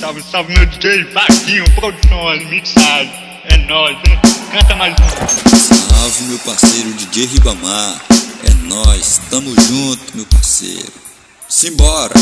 salve, salve meu DJ Vaquinho, produções, mixagem. É nóis, hein? Canta mais um. Salve meu parceiro DJ Ribamar. É nós, tamo junto, meu parceiro. Simbora!